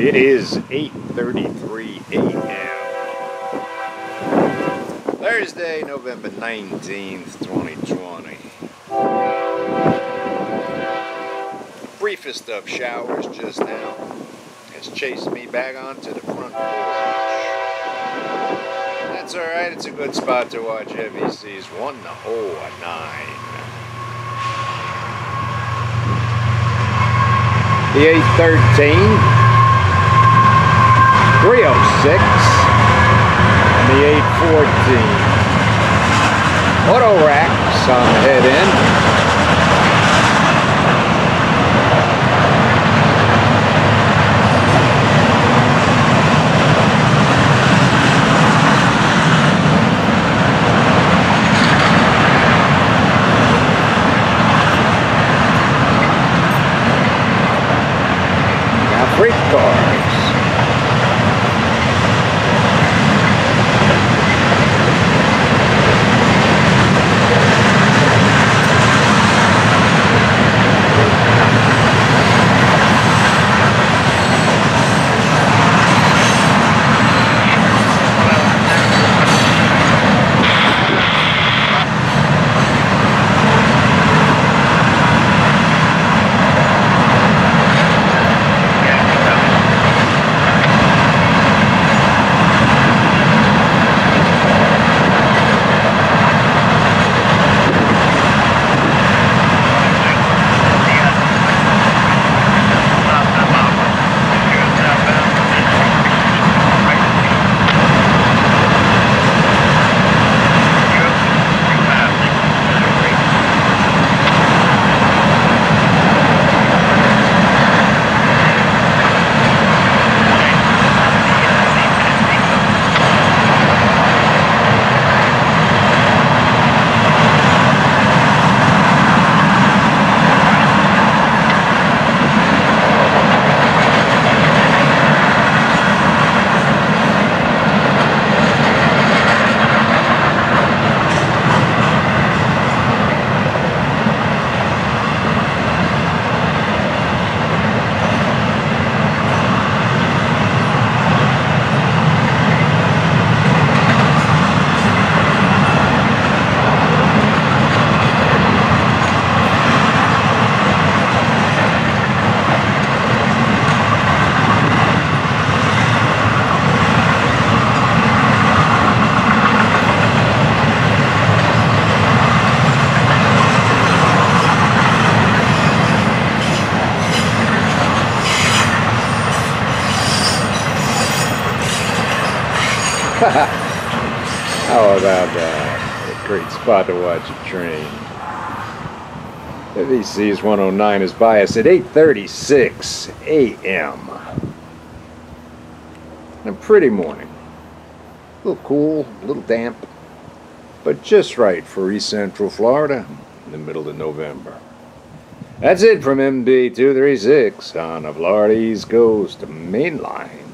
It is 8.33 a.m. Thursday, November 19th, 2020. Briefest of showers just now has chased me back onto the front porch. That's alright, it's a good spot to watch FEC's 1 to 9. The 813 306 and the 814. Auto racks on the head end. freight car. How about uh, that? A great spot to watch a train. FEC's 109 is by us oh at 8.36 a.m. A pretty morning. A little cool, a little damp, but just right for East Central Florida in the middle of November. That's it from MP236 on the Florida East Coast Mainline.